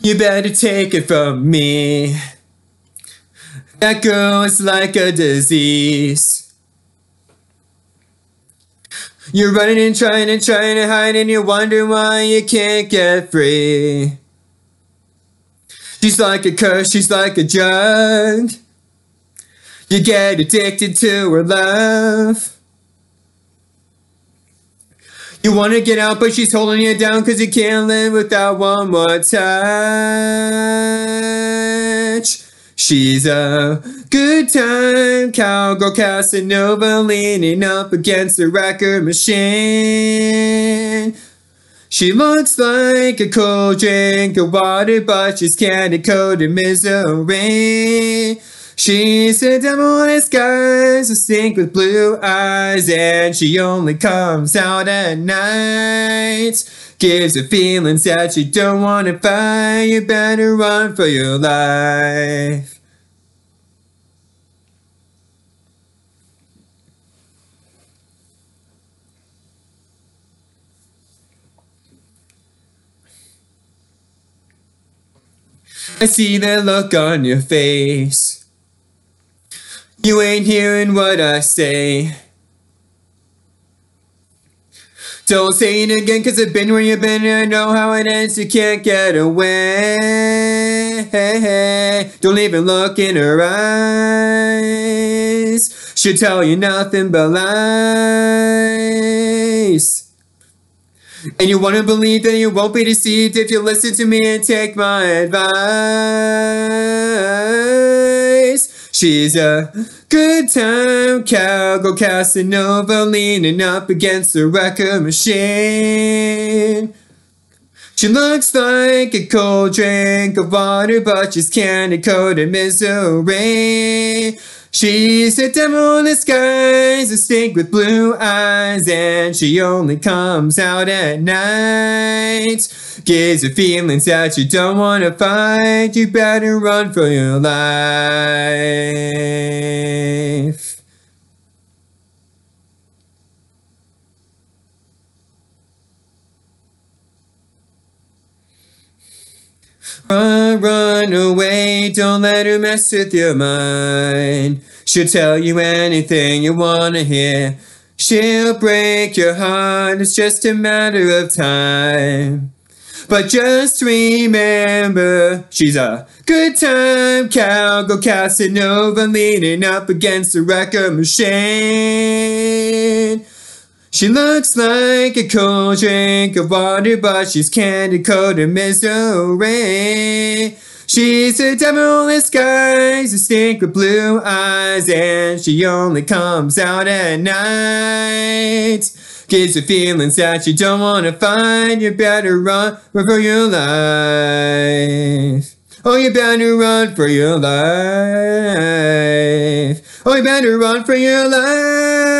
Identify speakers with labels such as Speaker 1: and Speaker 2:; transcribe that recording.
Speaker 1: You better take it from me. That girl is like a disease. You're running and trying and trying to hide, and you wonder why you can't get free. She's like a curse, she's like a drug. You get addicted to her love. You want to get out, but she's holding you down because you can't live without one more touch. She's a good time cowgirl Casanova leaning up against the record machine. She looks like a cold drink of water, but she's candy coated misery. She's a devil in disguise, a stink with blue eyes, and she only comes out at night. Gives you feelings that you don't want to fight, you better run for your life. I see that look on your face. You ain't hearing what I say. Don't say it again, cause I've been where you've been, and I know how it ends, you can't get away. Don't even look in her eyes. She'll tell you nothing but lies. And you wanna believe that you won't be deceived if you listen to me and take my advice. She's a good time cowgirl Casanova leaning up against the record machine. She looks like a cold drink of water, but she's candy coated misery. She's a devil in disguise, a stink with blue eyes, and she only comes out at night. Gives you feelings that you don't want to fight, you better run for your life. Run, run away, don't let her mess with your mind. She'll tell you anything you wanna hear. She'll break your heart, it's just a matter of time. But just remember, she's a good time cowgirl Casanova leaning up against the record machine. She looks like a cold drink of water, but she's candy coated misery. She's a devil in disguise, a stink with blue eyes, and she only comes out at night. Gives you feelings that you don't want to find, you better run, for your life. Oh, you better run for your life. Oh, you better run for your life.